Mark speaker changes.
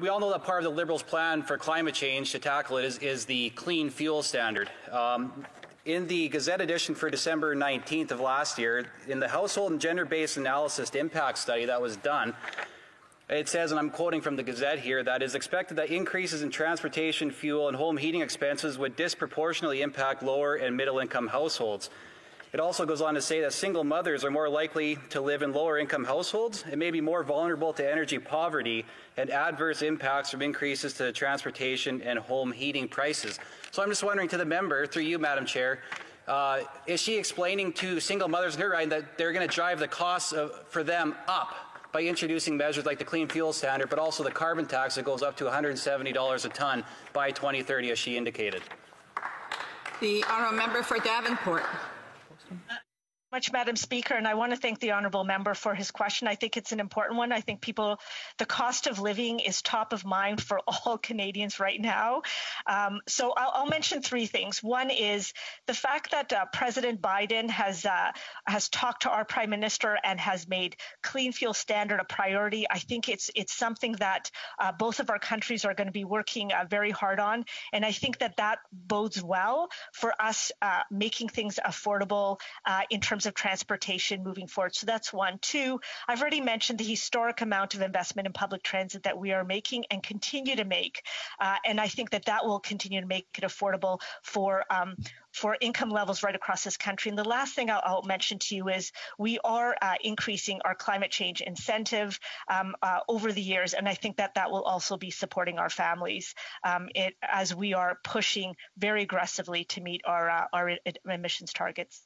Speaker 1: we all know that part of the Liberals' plan for climate change to tackle it is, is the clean fuel standard. Um, in the Gazette edition for December 19th of last year, in the household and gender based analysis impact study that was done, it says, and I'm quoting from the Gazette here, that is expected that increases in transportation, fuel, and home heating expenses would disproportionately impact lower and middle income households. It also goes on to say that single mothers are more likely to live in lower income households and may be more vulnerable to energy poverty and adverse impacts from increases to transportation and home heating prices. So I'm just wondering to the member, through you, Madam Chair, uh, is she explaining to single mothers in her riding that they're going to drive the costs of, for them up by introducing measures like the clean fuel standard, but also the carbon tax that goes up to $170 a ton by 2030, as she indicated?
Speaker 2: The honourable member for Davenport Interesting
Speaker 3: much, Madam Speaker, and I want to thank the honourable member for his question. I think it's an important one. I think people, the cost of living is top of mind for all Canadians right now. Um, so I'll, I'll, mention three things. One is the fact that uh, President Biden has uh, has talked to our Prime Minister and has made clean fuel standard a priority. I think it's it's something that uh, both of our countries are going to be working uh, very hard on, and I think that that bodes well for us uh, making things affordable uh, in terms of transportation moving forward. So that's one. Two, I've already mentioned the historic amount of investment in public transit that we are making and continue to make. Uh, and I think that that will continue to make it affordable for um, for income levels right across this country. And the last thing I'll, I'll mention to you is we are uh, increasing our climate change incentive um, uh, over the years, and I think that that will also be supporting our families um, it, as we are pushing very aggressively to meet our uh, our emissions targets.